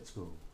Let's go.